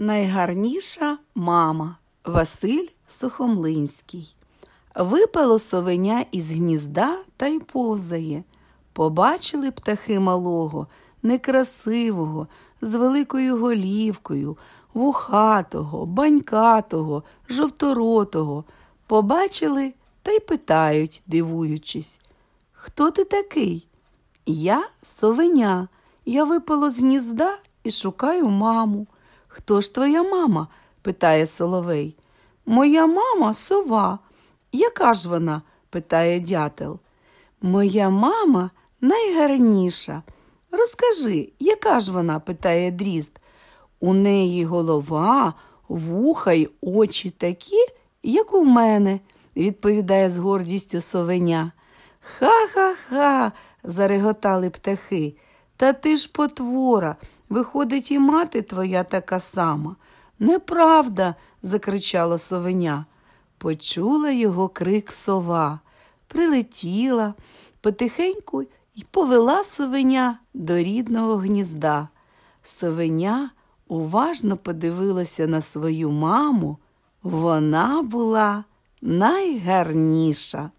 Найгарніша мама Василь Сухомлинський. Випало совеня із гнізда та й повзає. Побачили птахи малого, некрасивого, з великою голівкою, вухатого, банькатого, жовторотого. Побачили та й питають, дивуючись. Хто ти такий? Я совеня. Я випало з гнізда і шукаю маму. Хто ж твоя мама? питає Соловей. Моя мама сова. Яка ж вона? питає дятел. Моя мама найгарніша. Розкажи, яка ж вона? питає дрізд. У неї голова, вуха й очі такі, як у мене, відповідає з гордістю совеня. Ха-ха-ха, зареготали птахи. Та ти ж потвора, виходить, і мати твоя така сама. Неправда, закричала совеня. Почула його крик сова, прилетіла потихеньку й повела совеня до рідного гнізда. Совеня уважно подивилася на свою маму. Вона була найгарніша.